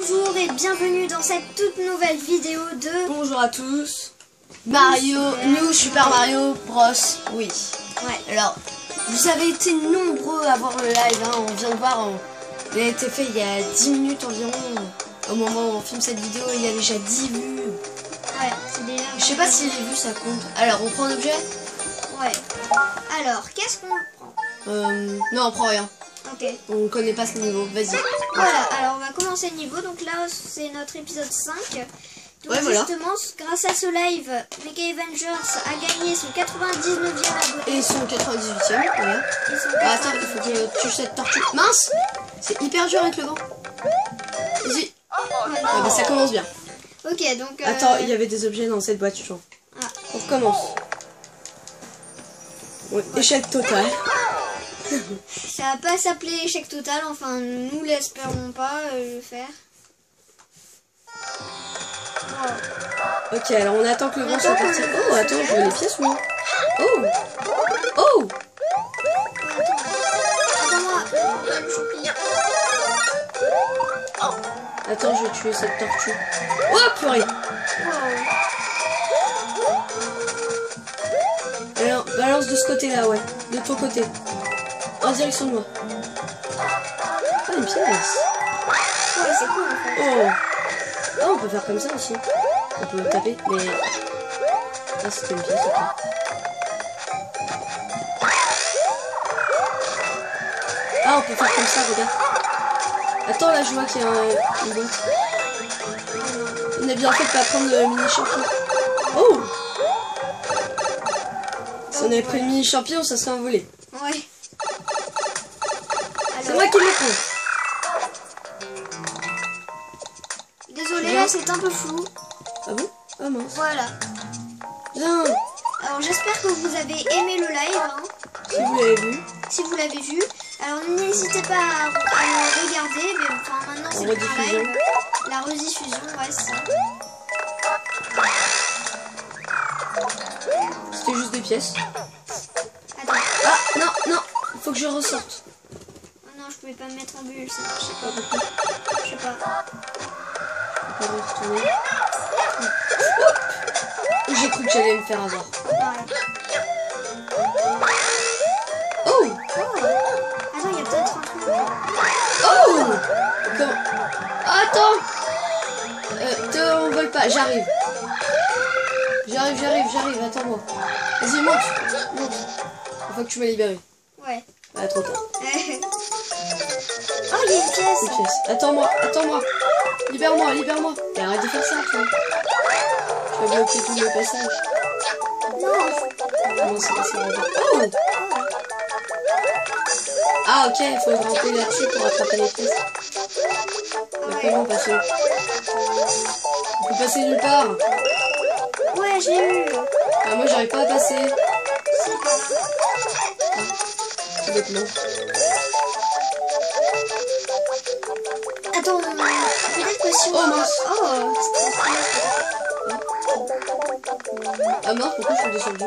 Bonjour et bienvenue dans cette toute nouvelle vidéo de... Bonjour à tous. Mario. New Super Mario Bros. Oui. Ouais. Alors, vous avez été nombreux à voir le live. hein, On vient de voir. on- Il a été fait il y a 10 minutes environ. Au moment où on filme cette vidéo, il y a déjà 10 vues. Ouais, c'est déjà... Je sais pas si les vues ça compte. Alors, on prend un objet? Ouais. Alors, qu'est-ce qu'on prend? Euh, Non, on prend rien. Ok. On connaît pas ce niveau. Vas-y. Voilà, alors on va commencer le niveau. Donc là, c'est notre épisode 5. Donc Ouais, voilà. justement, grâce à ce live, Mega Avengers a gagné son 99e abonné. Et son 98ème. Voilà. Et son Ah, attends, il faut que tu tues cette tortue. Mince C'est hyper dur avec le vent. Vas-y. Ah, bah, ça commence bien. Ok, donc... euh, Attends, il y avait des objets dans cette boîte, je crois. Ah. On recommence. Ouais, échec total. Ça va pas s'appeler échec total, enfin nous l'espérons pas euh, le faire. Wow. Ok, alors on attend que le vent soit parti. vent Oh, attends, je veux les pièces, moi. Oh Oh euh. Attends, je vais tuer cette tortue. Oh, purée Wow. Alors, balance de ce côté-là, ouais. De ton côté. En direction de moi. Ah, une pièce Ouais, c'est cool en fait. Oh Oh, on peut faire comme ça aussi. On peut taper, mais... Ah, c'était une pièce, ok. Ah, on peut faire comme ça, regarde. Attends, là, je vois qu'il y a un... une boîte. On a bien fait de pas prendre le mini champion. Oh Si on avait pris le mini champion, ça serait envolé. Ouais. C'est Alors, moi qui le désolé, là c'est un peu flou. Ah bon? Ah mince. Voilà. Bien Alors j'espère que vous avez aimé le live, hein, Si vous l'avez vu. si vous l'avez vu. Alors n'hésitez pas à, à le regarder, mais enfin maintenant c'est rediffusion. live. La rediffusion, ouais, c'est ça. C'était juste des pièces. Attends. Ah non, non Il faut que je ressorte. Pouvais pas me mettre en bulle, ça marchait Ah, pas. pourquoi Je sais pas. Je vais retourner. J'ai cru que j'allais me faire avoir. Oh Oh Attends, il y a peut-être un truc. Oh Comment? Attends euh, Te envole pas, j'arrive. J'arrive, j'arrive, j'arrive, attends-moi. Vas-y, monte Monte Une fois que tu m'as libéré. Ouais. Ah, trop tard. Il une pièce. Une pièce. Attends-moi, attends-moi. Libère-moi, libère-moi. Et arrête de faire ça, toi. Tu vas bloquer tous les passages. Non. Comment c'est passé là-bas Oh Ah, ok, il faut grimper là-dessus pour attraper les pièces. Mais Ouais. comment passer On peut passer nulle part. Ouais, j'ai eu. Ah, moi, j'arrive pas à passer. C'est pas grave. Tout Attends. Oh, mince. Ah mince, pourquoi je suis descendu?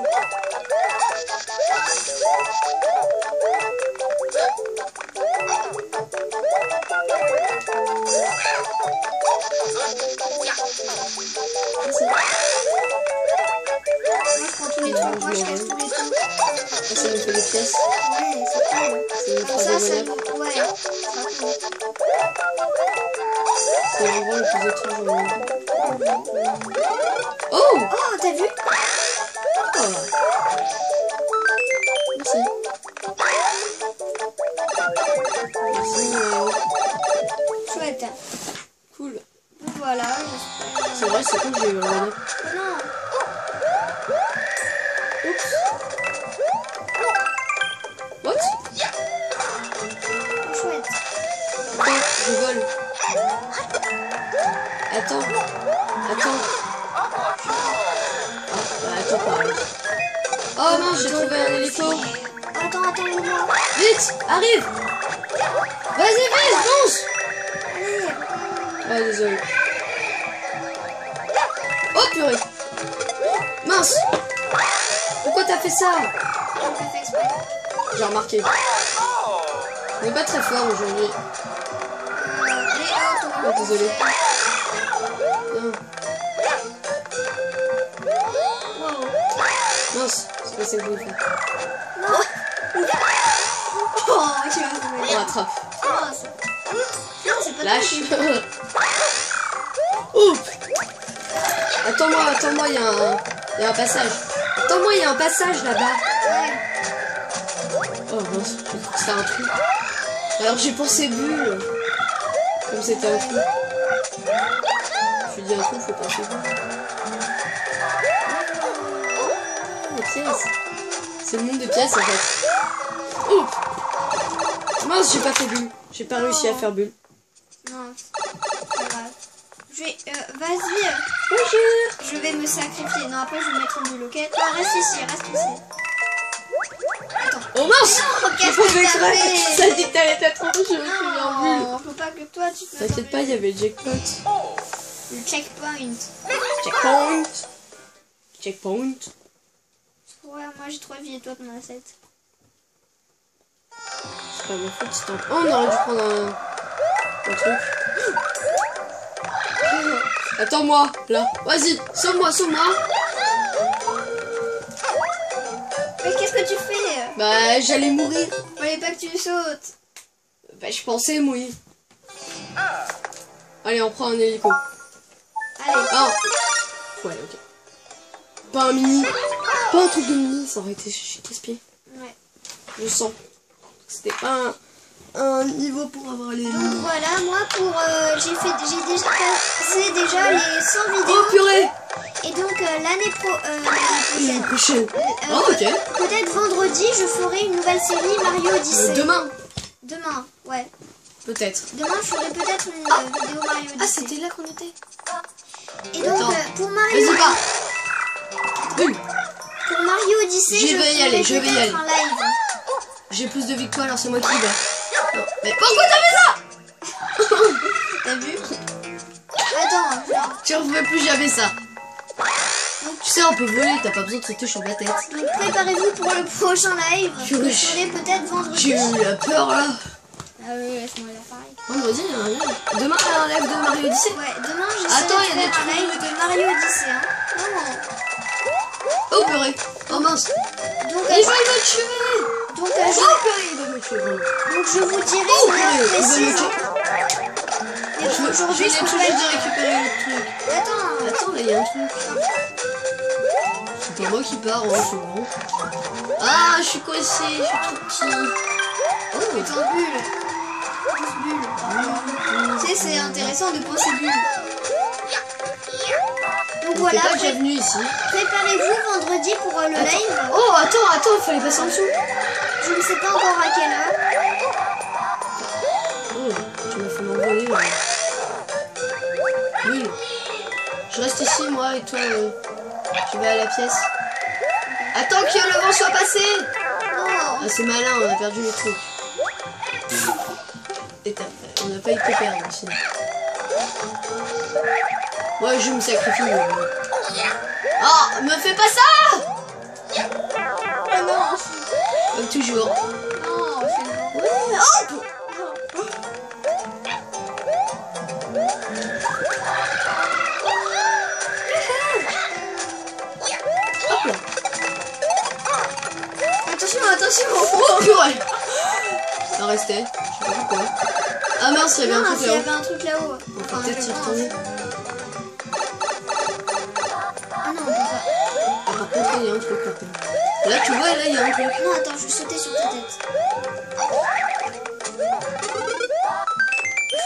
C'est l'endroit le plus arrive Vas-y, vite, fonce. Ah, désolé. Oh, purée Mince Pourquoi t'as fait ça? J'ai remarqué. On n'est pas très fort aujourd'hui. Oh, désolé. Mince, c'est pas ça que On rattrape. Oh, c'est pas Lâche. Ouh Attends-moi, attends-moi, il y, a un- y a un passage. Attends-moi, il y a un passage là-bas. Oh mince, c'était un trou. Alors j'ai pensé bulle. Comme c'était un trou. Je dis un trou, faut penser bulle. Oh, les pièces. C'est le monde des pièces en fait. Oh Mince, j'ai pas fait bulle. J'ai pas réussi à faire bulle. Non. Je vais. euh, Vas-y, Bonjour je vais me sacrifier. Non, après, je vais me mettre en bulle, ok Toi, reste ici, reste ici. Attends. Oh mince Non, J'ai qu'est-ce pas que fait t'as exprès. fait Ça dit que t'allais être en je me suis mis en bulle. Non, faut pas que toi, tu te T'inquiète pas, il y avait le jackpot. Le checkpoint. Checkpoint Checkpoint Ouais, moi j'ai 3 vies et toi t'en as 7. C'est pas ma faute, c'était un... Oh, on aurait dû prendre un... un truc. Attends-moi, là. Vas-y, sauve-moi, sauve-moi. Mais qu'est-ce que tu fais? Bah, j'allais mourir. Fallait pas que tu sautes. Bah, je pensais mourir. Allez, on prend un hélico. Allez. Ah Ouais, ok. Pas un mini. Pas un truc de mini, ça aurait été casse-pied. Ouais. Je sens. C'était pas un, un niveau pour avoir les... Donc voilà, moi pour euh, j'ai fait j'ai déjà passé déjà les 100 Oh, vidéos purée et donc euh, l'année pro euh, prochaine. Oh, ok. Peut-être vendredi, je ferai une nouvelle série Mario Odyssey. Demain, Demain, ouais. peut-être. Demain, je ferai peut-être une vidéo Mario Ah, Odyssey. c'était là qu'on était Et donc pour Mario Vas-y, pas pour Mario Odyssey, Je vais y aller, je vais y aller. un live. J'ai plus de victoires, alors c'est moi qui vais. Non, mais pourquoi t'as fait ça T'as vu Attends, genre, Tu refais plus jamais ça. Tu sais, on peut voler, t'as pas besoin de sauter sur ma tête. donc préparez-vous pour le prochain live. Je le ferai peut-être vendredi. J'ai eu la peur là. Ah oui, laisse-moi l'appareil. Vendredi, il y a un live. Demain, il y a un live de Mario Odyssey. Ouais, demain j'essaie Attends, il y a des un live de Mario Odyssey. Hein. Non, Oh purée. Oh mince. non. Donc, Il va, te tuer. Donc, Oh donc je vous dirai Oh une précise. Mais Je, aujourd'hui, je tout pourrais- juste de récupérer le truc. Attends, Attends, là, il y a un truc. C'est pas moi qui pars, hein, c'est bon. Ah, je suis coincé, je suis trop petit. Oh, t'es en bulle. Bulle. Tu sais, c'est intéressant de penser bulle. Donc voilà, pas pré- venu ici. préparez-vous vendredi pour euh, le Attends. live. Oh, attends, attends, il fallait passer en dessous. Je ne sais pas encore à quelle heure. Oh, tu m'as fait m'envoler. là. Oui. Je reste ici, moi, et toi, euh, tu vas à la pièce. Attends que le vent soit passé. Non. Ah, c'est malin, on a perdu les trucs. Et t'as- on n'a pas été perdre sinon. Ouais, je me sacrifie. euh. Ah, me fais pas ça toujours. C'est bon. Là. Attention, attention. Oh purée Ça restait, je sais pas pourquoi. Ah mince, il y avait un truc y là-haut. avait un truc là-haut. On peut peut-être pense. retourner. Ah non, on peut pas. Ah, par contre, là, il y a un truc là. Là, tu vois, là, il y a un truc. Non, attends, je vais sauter sur ta tête.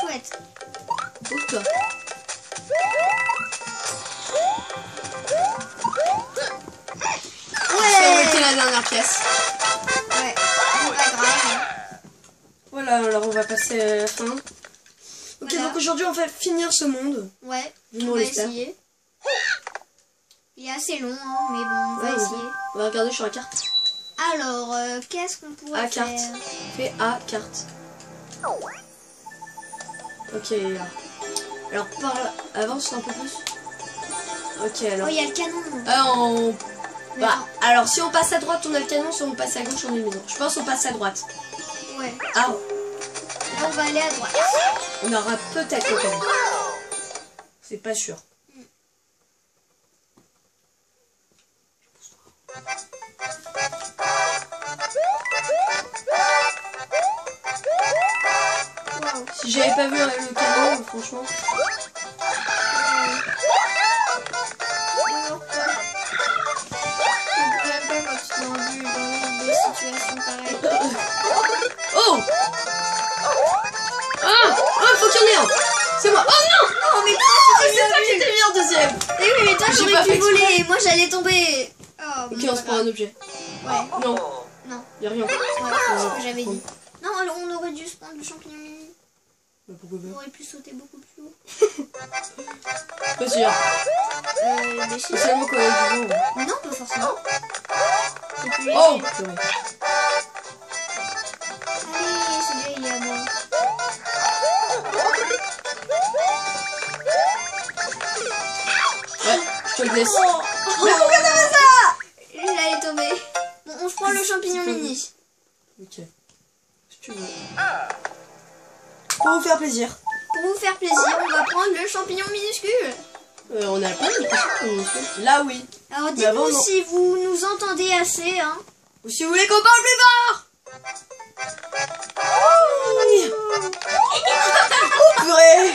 Chouette. Ouvre-toi. Ça aurait été Ouais. la dernière pièce. Ouais. C'est pas grave. Voilà, alors on va passer à la fin. Ok, Voilà. donc aujourd'hui, on va finir ce monde. Ouais. Nous, On va essayer. Est assez long, hein, mais bon, on va Ouais, essayer. On va regarder sur la carte. Alors, euh, qu'est-ce qu'on pourrait A faire carte. Fais A carte. Ok, là. Alors, par là. Avance un peu plus. Ok, Oh, alors. il y a le canon. Ah, on... Mais Bah, alors si on passe à droite, on a le canon, si on passe à gauche, on le maison. Je pense qu'on passe à droite. Ouais. Ah, on va aller à droite. On aura peut-être l'occasion. C'est pas sûr. Si j'avais pas vu le canon, franchement. Oh Ah Ah, faut qu'il y en ait un C'est moi Oh non Oh, mais Oh, c'est ça qui était mis en deuxième Eh oui, mais toi, J'ai j'aurais pu fait voler et moi, j'allais tomber. Oh, Ok, bon, on se prend un objet. Ouais, Non, non. y'a rien. Ouais, c'est ce que j'avais Oh. dit. Non, alors on aurait dû se prendre le champignon mini. Bah, pourquoi On pas aurait pu sauter beaucoup plus haut. Pas sûr. Euh, sais C'est seulement quand a du pas. Non, pas forcément. C'est plus Oh léger. purée. Allez, celui-là, il est à moi. Ouais, je te le laisse. Mais pourquoi t'as Bon, on se prend le champignon mini. Ok. Si tu veux. Pour vous faire plaisir. Pour vous faire plaisir, on va prendre le champignon minuscule. Euh, on a pas de Là, oui. Alors dites-nous si vous nous entendez assez, hein. Ou si vous voulez qu'on parle plus fort Oh purée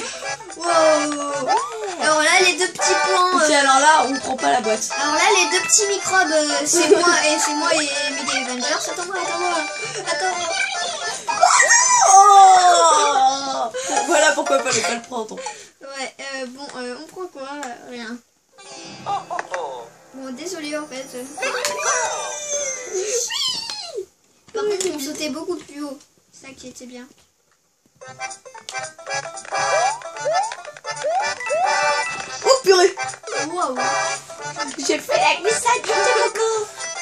Wow Alors là, les deux petits points. Ok, euh, alors là, on prend pas la boîte. Alors là, les deux petits microbes, euh, c'est moi et c'est moi et Mega Avengers. Attends-moi, attends-moi. Attends. Oh voilà pourquoi il fallait pas le prendre. Ouais, euh, bon, euh, on prend quoi? Rien. Bon, désolé en fait. Par contre, on sautait beaucoup plus haut. Ça qui était bien. Oh purée Waouh. J'ai fait la glissade du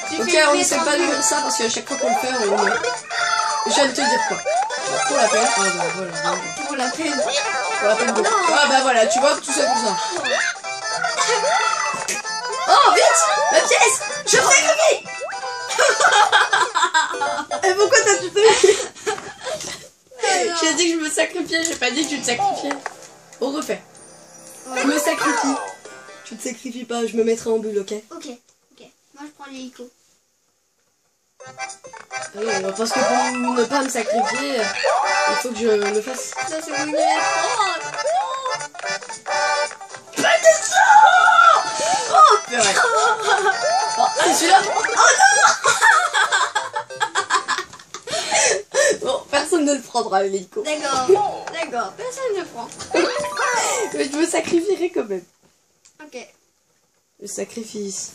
Tu Ok, on le essaie pas de faire ça parce qu'à chaque fois qu'on le fait, on. Je viens de te dire quoi. Pour la peine. Ah bah voilà. Pour la peine. Pour la peine de... Ah bah voilà, tu vois, tout ça pour ça. Oh, vite Ma pièce Je sacrifie Et pourquoi t'as tout fait? J'ai dit que je me sacrifiais, j'ai pas dit que tu te sacrifiais. On refait. Je me sacrifie. Tu te sacrifies pas, je me mettrai en bulle, ok? Ok, ok. Moi, je prends l'hélico. Oui, parce que pour ne pas me sacrifier, il faut que je le fasse. Ça, c'est Oh purée Oh, celui-là Oh personne ne le prendra, l'hélico. D'accord, d'accord. Personne ne prend. Mais je me sacrifierai quand même. Ok. Le sacrifice.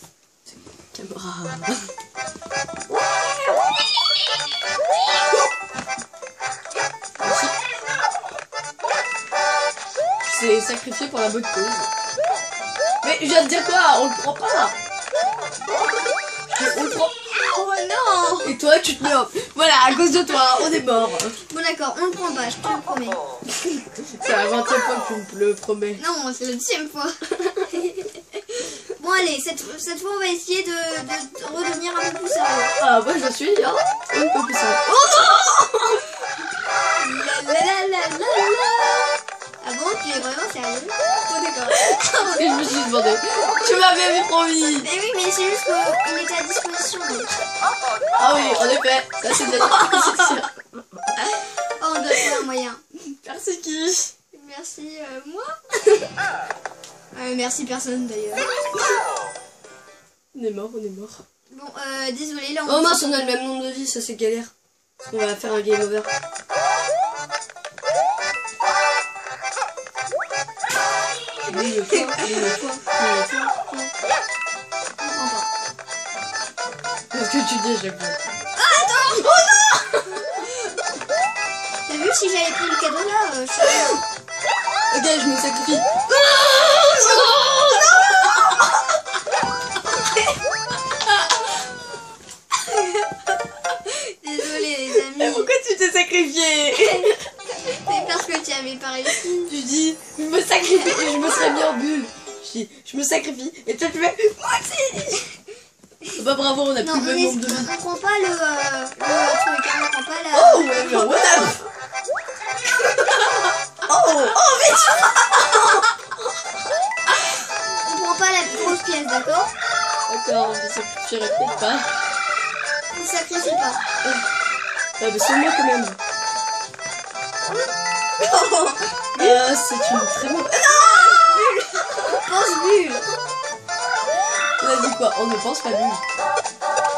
Merci. C'est sacrifié pour la bonne cause. Mais je viens de dire quoi? On le prend pas On le prend. Oh non Et toi, tu te mets en... Voilà, à cause de toi, on est mort. Bon, d'accord, on le prend pas, je te le promets. C'est la 20 fois que tu me le promets. Non, c'est la deuxième fois. bon, allez, cette, cette fois, on va essayer de, de- de redevenir un peu plus sérieux. Ah, moi je suis, hein Un peu plus ça. La la la la la la. Ah bon, tu es vraiment sérieux? Bon, d'accord. Et je me suis demandé. Tu m'avais promis. Mais oui, mais c'est juste qu'il était à disposition. Ah oui, en effet, ça c'est. C'est sûr. Oh, on doit trouver un moyen. Merci qui? Merci, euh, moi Euh, Merci, personne d'ailleurs. On est mort, on est mort. Bon, euh, désolé, là on. Oh mince, on a le même nombre de vies, ça c'est galère. On va faire un game over. Oui, le point, oui, le point, oui, le point. Que tu dis à chaque fois T'as vu si j'avais pris le cadeau là euh, je serais- Ok, je me sacrifie. Désolé les Mais amis. pourquoi tu t'es sacrifié C'est parce que tu avais pas réussi. Tu dis, je me sacrifie et je me serais mis en bulle. Je dis, je me sacrifie et toi tu fais, moi aussi Bah bravo, on a Non, plus le même nombre de vies. on prend pas le, euh, le truc, hein, on prend pas la. Oh ouais, mais what up Oh Oh, vite On prend pas la grosse pièce, d'accord D'accord, on ne sacrifierait peut-être pas. On sacrifie pas. Ah, mais c'est moi quand même. Ah, c'est une très mauvaise. Pense bulle. On a dit quoi On ne pense pas lui.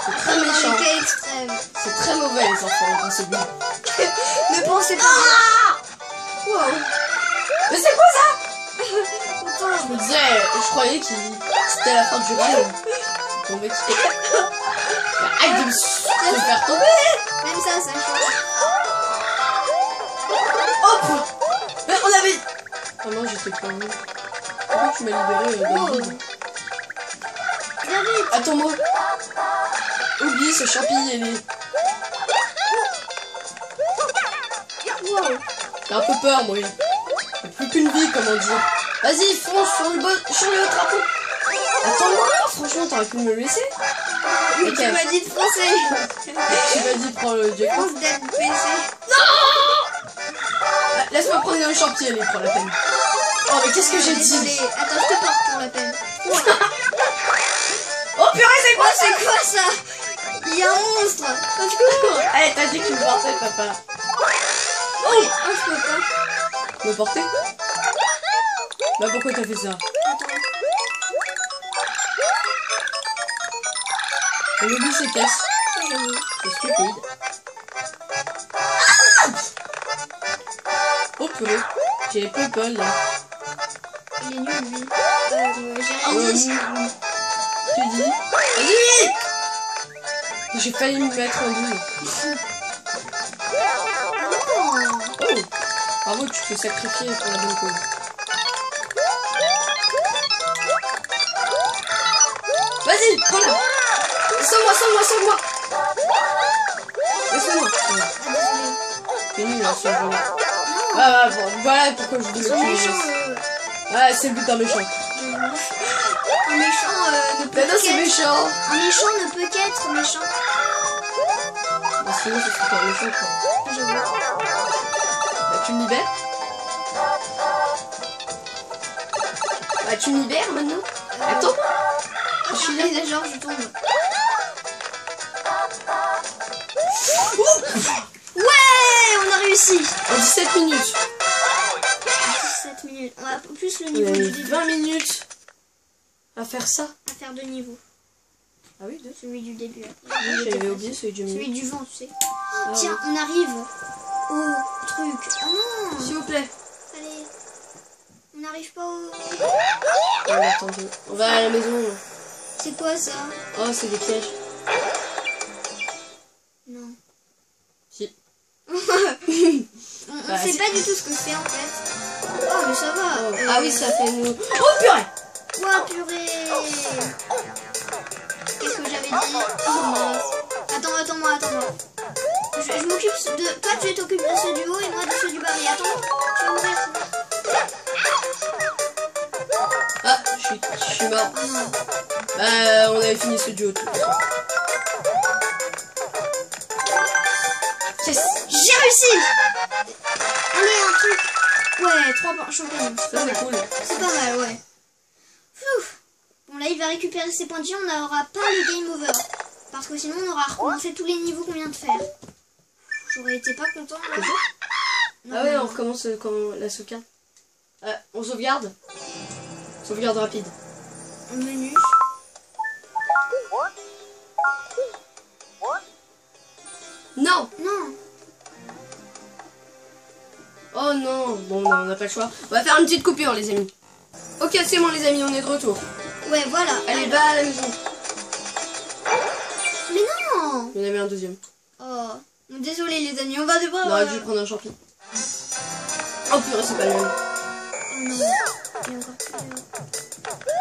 C'est très méchant. Quel extrême. C'est très mauvais les enfants de penser lui. Ne pensez pas. Wow. Mais c'est quoi ça Pourtant, Je me disais, je croyais que c'était la fin du rêve. Ton mec. Arrête de me de me faire tomber même ça, ça change. Hop Mais on avait. Oh non, j'étais pas. Pourquoi tu m'as libéré euh, le vide Viens vite. Attends-moi. Oublie ce champi et les. Wow. J'ai un peu peur, moi. J'ai plus qu'une vie, comment dire. Vas-y, fonce sur le, bo- sur le drapeau. Attends-moi, franchement, t'aurais pu me le laisser. Ok. Tu m'as dit de foncer. Tu m'as dit, prends le jackpot. Pense d'être baissé. Ah, Laisse-moi prendre un champion, allez, prends la peine. Oh, mais qu'est-ce que j'ai dit Attends, je te porte pour la peine. Oh, c'est quoi ça? Il y a un monstre. Au secours. Allez, t'as dit que tu me portais, papa. Oh, oh, je peux pas. Me porter Bah, pourquoi t'as fait ça? Attends. Oublie ses caisses. J'avoue. C'est stupide. Oh, purée. J'ai peu peur, là. Il est nul, lui. Euh, j'ai rien Euh, dit. Dis Vas-y J'ai failli me mettre en. Non. Oh Bravo, tu t'es sacrifié pour la bonne cause. Vas-y, prends-la Sauve-moi, sauve-moi, sauve-moi Laisse-moi. T'es nul, ce jeu-là. Non. Ah, bon, voilà pourquoi je sont que tu Ah, c'est le but d'un méchant. Un méchant euh, ne peut Mais non, c'est qu'être... méchant Un méchant ne peut qu'être méchant. Bah, sinon, ce serait pas méchant, quoi. Bah, tu me libères Bah, tu me libères maintenant Attends Je suis là. Genre, je tombe. Ouais, on a réussi. En 17 minutes. 17 minutes. On a plus le niveau du début 20 minutes à faire ça. Faire deux niveaux. Ah oui, deux. Celui du début. J'avais oublié celui du milieu. Celui du vent, tu sais. Ah Tiens, on arrive au truc. Ah non oui. S'il vous plaît. Allez. On n'arrive pas au... Oh, attendez. On va à la maison. C'est quoi ça Oh, c'est des pièges. Non. Si. On, on Bah, sait pas du tout ce que c'est en fait. Oh, mais ça va. Oh. Euh, Ah oui, ça fait nous. Oh purée Ouah, purée Qu'est-ce que j'avais dit Oh mince. Attends, attends-moi, attends-moi. Je, je m'occupe de... Toi, tu t'occupes de ceux du haut et moi de ceux du bas. Mais attends, tu vas mourir. Ah, je suis, je suis mort. Oh non. Bah, on avait fini ce duo. tout. Yes J'ai réussi Allez, un truc Ouais, trois champignons, c'est Ça, pas c'est mal. cool. C'est pas mal, ouais. Il va récupérer ses points de vie, on n'aura pas le game over. Parce que sinon, on aura recommencé tous les niveaux qu'on vient de faire. J'aurais été pas content. Non, Ah ouais, non. on recommence euh, quand la sauvegarde. Euh, on sauvegarde Sauvegarde rapide. Menu. Non Non. Oh non Bon, non, on n'a pas le choix. On va faire une petite coupure, les amis. Ok, c'est bon, les amis, on est de retour. Ouais, voilà. Allez, va à la maison. Mais non Il y en avait un deuxième. Oh. Désolé, les amis, on va devoir... On aurait euh, dû prendre un champi. Oh purée, c'est pas le même. Oh non. Il y a encore plus.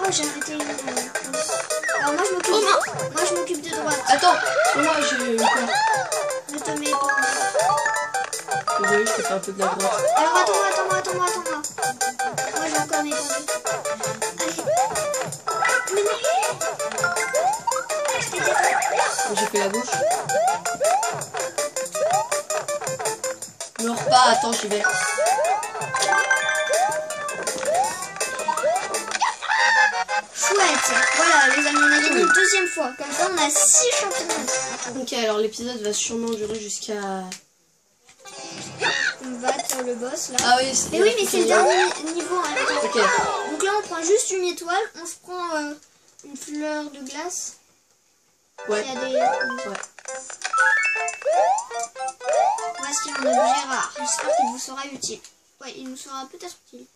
Oh, j'ai arrêté une. Alors moi je m'occupe. Oh, de... Moi je m'occupe de droite. Attends, moi j'ai eu peur. Pas. Désolé, je te fais un peu de la droite. Alors attends-moi, attends-moi, attends-moi, attends-moi. J'ai fait la gauche. Me repars pas. Attends, j'y vais. Chouette. Voilà, les amis, on a gagné une deuxième fois. Comme ça, on a 6 champignons. Ok, alors l'épisode va sûrement durer jusqu'à. Le boss là. Ah oui, c'est. Mais oui, mais c'est le dernier niveau. hein. Ok. Donc là, on prend juste une étoile. On se prend euh, une fleur de glace. Ouais. Il y a des... Ouais. Voici mon objet rare. J'espère qu'il vous sera utile. Ouais, il nous sera peut-être utile.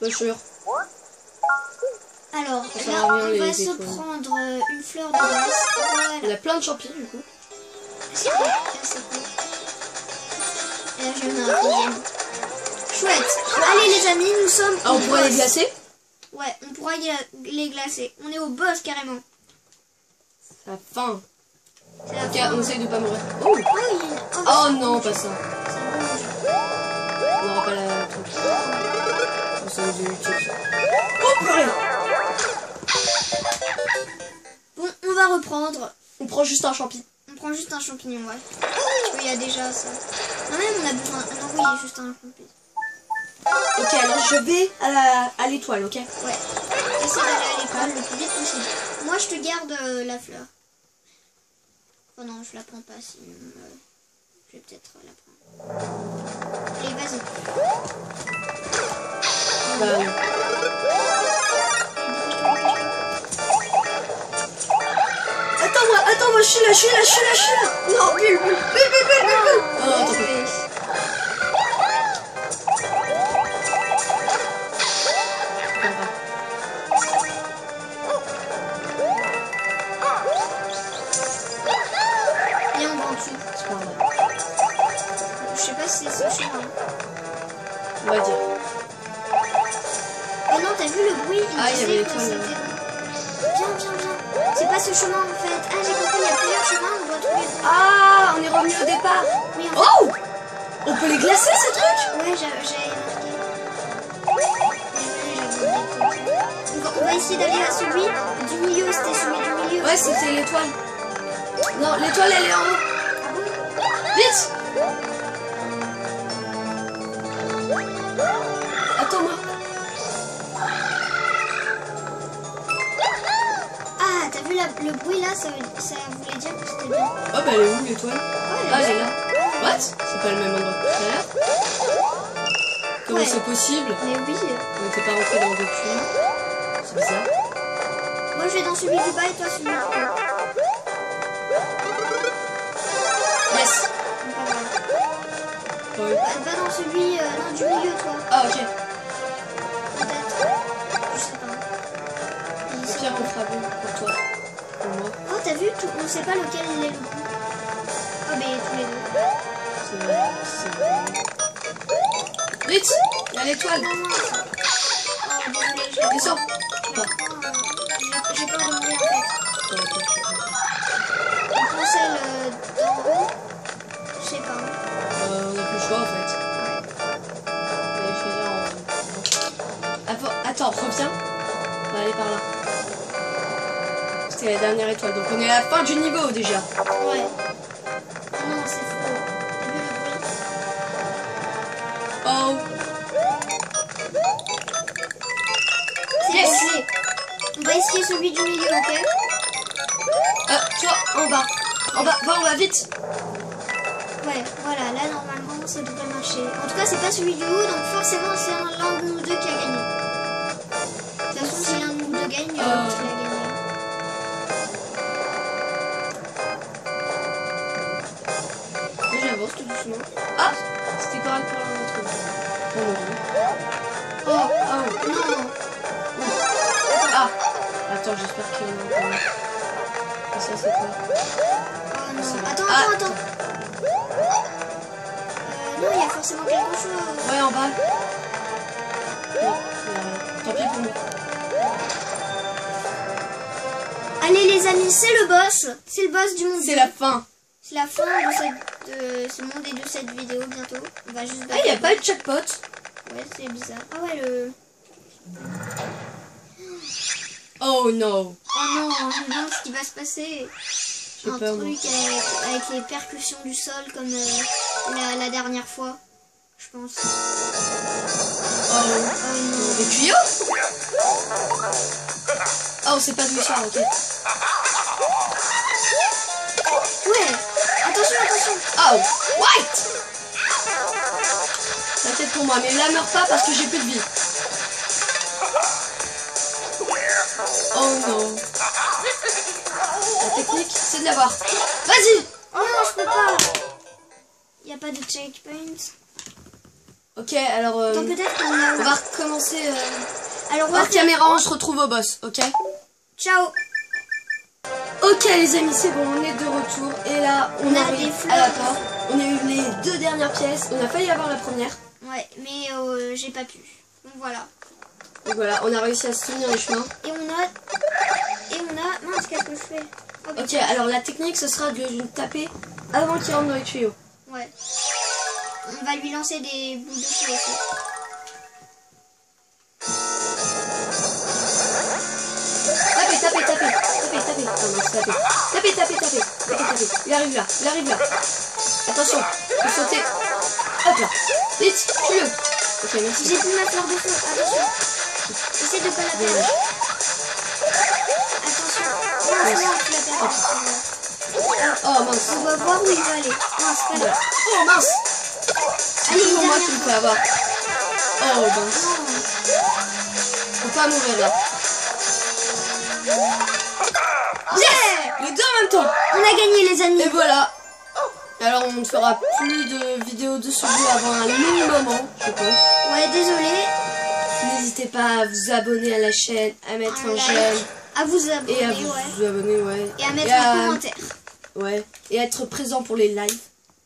Pas sûr. Alors, Ça là, on va se étoiles. prendre euh, une fleur de glace. Voilà. Il y a plein de champignons du coup. C'est cool. Et là, je mets un deuxième. Chouette. Allez, les amis, nous sommes Ah, on pourrait les glacer Ouais, on pourra les glacer. On est au boss carrément. La fin. C'est la Ok, fin. on essaye de pas mourir. Oh, Oh, oh, oh non, pas ça. On n'aura pas la truc. Utile. Oh, purée Bon, on va reprendre. On prend juste un champi. On prend juste un champignon, ouais. Parce qu'il y a déjà ça. Non, même on a besoin. Non, oui, juste un champignon. Ok, alors je vais à la- à l'étoile, ok? Ouais. Essaie d'aller à l'école le plus vite possible. Moi, je te garde euh, la fleur. Oh non, je la prends pas, sinon. euh, je vais peut-être la prendre. Allez, vas-y. Bah. Attends, moi, attends, moi, je suis là, je suis là, je suis là, je suis là. Non, bulle, bulle, bulle, bulle, Ouais, c'était l'étoile. Non, l'étoile, elle est en haut. Ah Vite Attends-moi. Ah, t'as vu la- le bruit là, ça, voulait dire que c'était bien. Oh, bah, elle est où, l'étoile? Oh, Ah, elle est là. What? C'est pas le même endroit que tout à l'heure? Comment Ouais. c'est possible? Mais oui. On n'était pas rentré dans le puits. C'est bizarre. Moi, je vais dans celui du bas et toi celui du haut. Yes. Va va dans celui euh, non, du milieu, toi. Ah, ok. Peut-être. Je sais pas. Au pire, on fera bon pour toi. Pour moi. Oh, t'as vu tout- On sait pas lequel il est le plus. Oh, mais tous les deux. C'est. C'est. Vite Il y a l'étoile. L'ai Descends. Euh, haut. Je sais pas. Euh, on n'a plus le choix en fait. Va choisir en. Attends, reviens. On va aller par là. C'était la dernière étoile, donc on est à la fin du niveau déjà. Ouais. Celui du milieu, ok euh, toi, en bas. En bas, va, on va vite. Ouais, voilà, là normalement ça devrait marcher. En tout cas, c'est pas celui du haut, donc forcément c'est un- l'un de nous deux qui a gagné. Attends, j'espère qu'il y en a encore. un. Et ça, c'est quoi Oh non, C'est bon. attends, Ah, attends, attends. Euh, non, il y a forcément quelque chose. Ouais, en bas. Non, rien. Tant pis pour nous. Allez les amis, c'est le boss. C'est le boss du monde. C'est la fin. C'est la fin de, cette, de ce monde et de cette vidéo bientôt. On va juste Ah, il n'y a pas de jackpot. Ouais, c'est bizarre. Ah ouais, le... Oh no. Oh non, je me demande ce qui va se passer. Un peur, truc avec, avec les percussions du sol comme euh, la, la dernière fois. Je pense. Oh, Oh non. des tuyaux? Oh, c'est pas du char, ok. Ouais. Attention, attention. Oh, white La tête pour moi, mais là, meurs pas parce que j'ai plus de vie. Oh non. La technique, c'est de l'avoir. Vas-y Oh non, je peux pas. Il n'y a pas de checkpoint. Ok, alors euh, peut-être qu'on a... on va recommencer euh, Alors on va hors caméra, on se retrouve au boss, ok? Ciao. Ok les amis, c'est bon, on est de retour. Et là, on, On a arrive des à la fleurs. porte. On a eu les deux dernières pièces. On a failli avoir la première. Ouais, mais euh, j'ai pas pu. Donc voilà. Donc voilà, on a réussi à se tenir le chemin. Et on a... Et on a... Mince, qu'est-ce que je fais Oh, Ok, putain. alors la technique, ce sera de le taper avant qu'il rentre dans les tuyaux. Ouais. On va lui lancer des boules de feu. Tapez, tapez, tapez, tapez, tapez. Tapez. Tapez, tapez, tapez, tapez, tapez. Il arrive là, il arrive là. Attention, faut sauter. Hop là. Vite, tue-le. Ok, merci. J'ai plus ma fleur de feu. Attention. Essaye de pas la perdre. Attention. Non, tu. Oh mince. On va voir où il va aller. Non, c'est pas là. Oh mince. Allez, pour moi dernière qui me fois. fait avoir. Oh mince. Faut pas mourir là. Yeah Les deux en même temps. On a gagné les amis. Et voilà. Alors on ne fera plus de vidéos de ce jeu avant un long moment, je pense. Ouais, désolé. N'hésitez pas à vous abonner à la chaîne, à mettre un, j'aime À vous abonner, et à vous ouais. abonner, ouais. Et à mettre un commentaire. Ouais. Et à être présent pour les lives.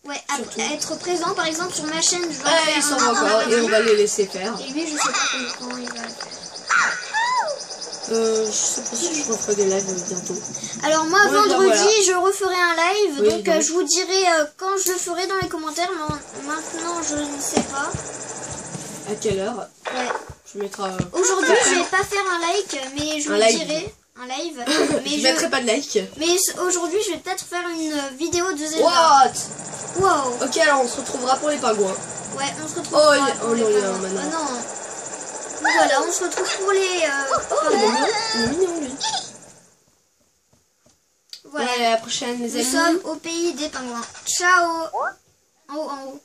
Ouais, à, être présent par exemple sur ma chaîne. Je vais ils en encore et on va les laisser faire. Et lui, je sais pas comment il va le faire. Euh, je sais pas si je referai des lives bientôt. Alors moi Ouais, ben vendredi voilà. je referai un live Oui, donc, donc. euh, je vous dirai euh, quand je le ferai dans les commentaires mais en- maintenant je ne sais pas. À quelle heure Ouais. Je mettrai. euh, Aujourd'hui je vais pas faire un like mais je Un vous live. dirai un live mais je je mettrai pas de like. mais aujourd'hui je vais peut-être faire une vidéo de Zelda. What? Wow. Ok, alors on se retrouvera pour les pingouins. Ouais, on se retrouve Oh, pour oh les non, il y a parents. un maintenant. Ah non. Voilà, on se retrouve pour les euh, Oh, il est parents. mignon. Il est mignon, lui. Voilà. Ouais, à la prochaine, les Nous amis. sommes au pays des pingouins. Ciao. En haut, en haut.